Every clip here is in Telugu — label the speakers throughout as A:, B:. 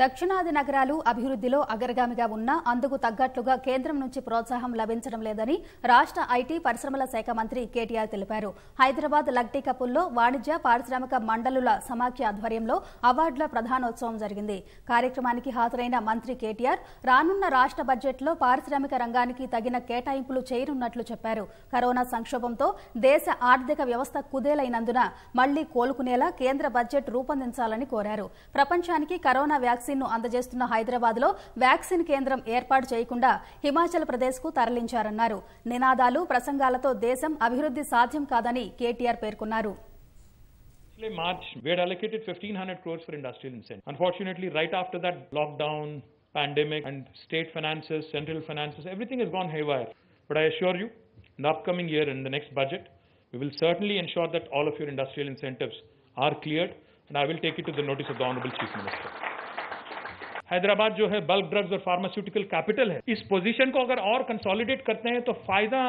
A: దక్షిణాది నగరాలు అభివృద్ధిలో అగ్రగామిగా ఉన్నా అందుకు తగ్గట్లుగా కేంద్రం నుంచి ప్రోత్సాహం లభించడం లేదని రాష్ట్ర ఐటీ పరిశ్రమల శాఖ మంత్రి కేటీఆర్ తెలిపారు. హైదరాబాద్ లక్టీ కపుల్లో వాణిజ్య పారిశ్రామిక మండలుల సమాఖ్య ఆధ్వర్యంలో అవార్డుల ప్రధానోత్సవం జరిగింది. కార్యక్రమానికి హాజరైన మంత్రి కేటీఆర్ రానున్న రాష్ట్ర బడ్జెట్లో పారిశ్రామిక రంగానికి తగిన కేటాయింపులు చేయనున్నట్లు చెప్పారు. కరోనా సంక్షోభంతో దేశ ఆర్థిక వ్యవస్థ కుదేలైనందున మళ్ళీ కోలుకునేలా కేంద్ర బడ్జెట్ రూపొందించాలని కోరారు. ప్రపంచానికి కరోనా వ్యాక్సిన్ ను అందజేస్తున్న హైదరాబాద్లో వ్యాక్సిన్ కేంద్రం ఏర్పాటు చేయకుండా హిమాచల్ ప్రదేశ్కు తరలించారన్నారు నినాదాలు ప్రసంగాలతో దేశం అభివృద్ధి సాధ్యం కాదని కేటీఆర్ పేర్కొన్నారు
B: Actually, March, we had allocated 1500 crores for industrial incentive. Unfortunately, right after that lockdown, pandemic, and state finances, central finances, everything has gone haywire. But I assure you, in the upcoming year, in the next budget, we will certainly ensure that all of your industrial incentives are cleared, and I will take it to the notice of the Honorable Chief Minister. Hyderabad जो है बल्क ड्रग्स और फार्मास्यूटिकल कैपिटल है। इस पोजीशन को अगर और कंसोलिडेट करते हैं तो फ़ायदा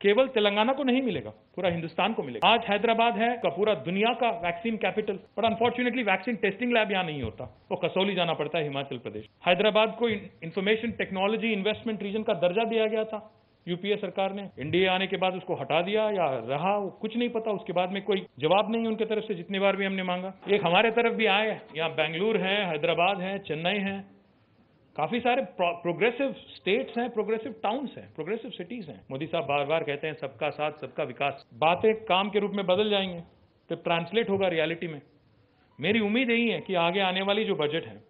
B: केवल तेलंगाना को नहीं मिलेगा, पूरा हिंदुस्तान को मिलेगा। आज हैदराबाद है, का पूरा दुनिया का vaccine capital but unfortunately vaccine testing lab यहाँ नहीं होता। वो कसौली जाना पड़ता है हिमाचल प्रदेश। हैदराबाद को इंफॉर्मेशन टेक्नोलॉजी इन्वेस्टमेंट रीजन का दर्जा दिया गया था यूपीए सरकार ने। इंडिया आने के बाद उसको हटा दिया या रहा, वो कुछ नहीं पता। उसके बाद में कोई जवाब नहीं उनके तरफ़ से, जितनी बार भी हमने मांगा। एक हमारे तरफ़ भी आए यहाँ बेंगलुरु है, हैदराबाद है, चेन्नई है। काफ़ी सारे प्रोग्रेसिव स्टेट्स हैं प्रोग्रेसिव टाउन्स हैं प्रोग्रेसिव सिटीज़ हैं। मोदी साहब बार बार कहते हैं, सबका साथ, सबका विकास। बातें काम के रूप में बदल जाएँगे तो ट्रांसलेट होगा रियलिटी में। मेरी उम्मीद यही है कि आगे आने वाली जो बजट है